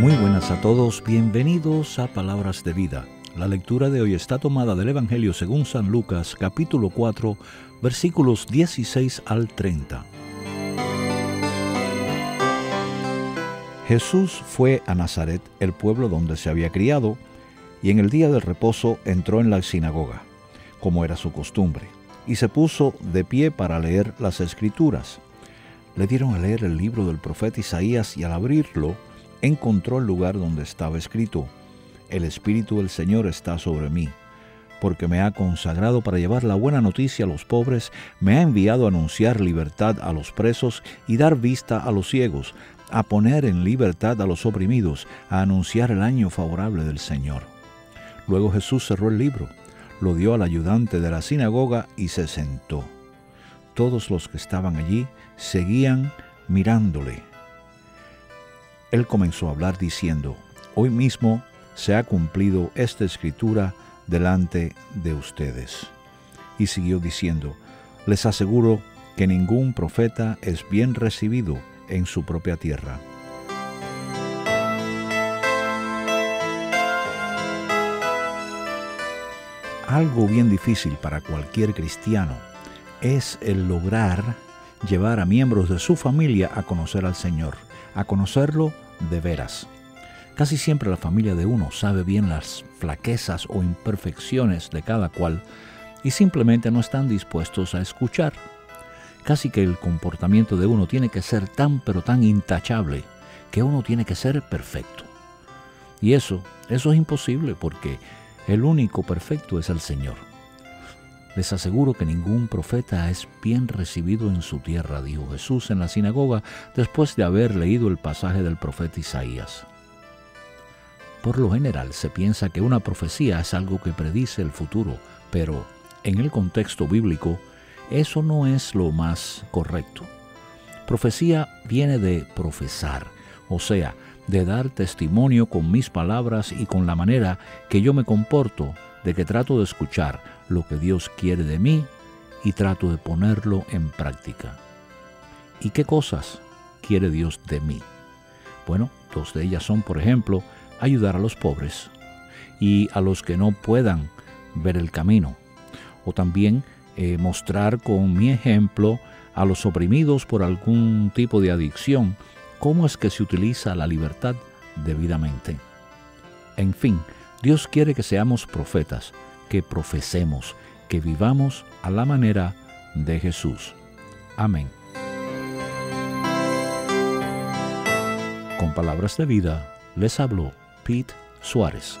días a todos, bienvenidos a Palabras de Vida. La lectura de hoy está tomada del Evangelio según San Lucas, capítulo 4, versículos 16 al 30. Jesús fue a Nazaret, el pueblo donde se había criado, y en el día del reposo entró en la sinagoga, como era su costumbre, y se puso de pie para leer las escrituras. Le dieron a leer el libro del profeta Isaías y al abrirlo, encontró el lugar donde estaba escrito, El Espíritu del Señor está sobre mí, porque me ha consagrado para llevar la buena noticia a los pobres, me ha enviado a anunciar libertad a los presos y dar vista a los ciegos, a poner en libertad a los oprimidos, a anunciar el año favorable del Señor. Luego Jesús cerró el libro, lo dio al ayudante de la sinagoga y se sentó. Todos los que estaban allí seguían mirándole él comenzó a hablar diciendo, hoy mismo se ha cumplido esta escritura delante de ustedes. Y siguió diciendo, les aseguro que ningún profeta es bien recibido en su propia tierra. Algo bien difícil para cualquier cristiano es el lograr llevar a miembros de su familia a conocer al Señor, a conocerlo de veras. Casi siempre la familia de uno sabe bien las flaquezas o imperfecciones de cada cual y simplemente no están dispuestos a escuchar. Casi que el comportamiento de uno tiene que ser tan pero tan intachable que uno tiene que ser perfecto. Y eso, eso es imposible porque el único perfecto es el Señor. Les aseguro que ningún profeta es bien recibido en su tierra, dijo Jesús en la sinagoga después de haber leído el pasaje del profeta Isaías. Por lo general se piensa que una profecía es algo que predice el futuro, pero en el contexto bíblico eso no es lo más correcto. Profecía viene de profesar, o sea, de dar testimonio con mis palabras y con la manera que yo me comporto, de que trato de escuchar, lo que Dios quiere de mí y trato de ponerlo en práctica. ¿Y qué cosas quiere Dios de mí? Bueno, dos de ellas son, por ejemplo, ayudar a los pobres y a los que no puedan ver el camino, o también eh, mostrar con mi ejemplo a los oprimidos por algún tipo de adicción cómo es que se utiliza la libertad debidamente. En fin, Dios quiere que seamos profetas, que profesemos, que vivamos a la manera de Jesús. Amén. Con palabras de vida les habló Pete Suárez.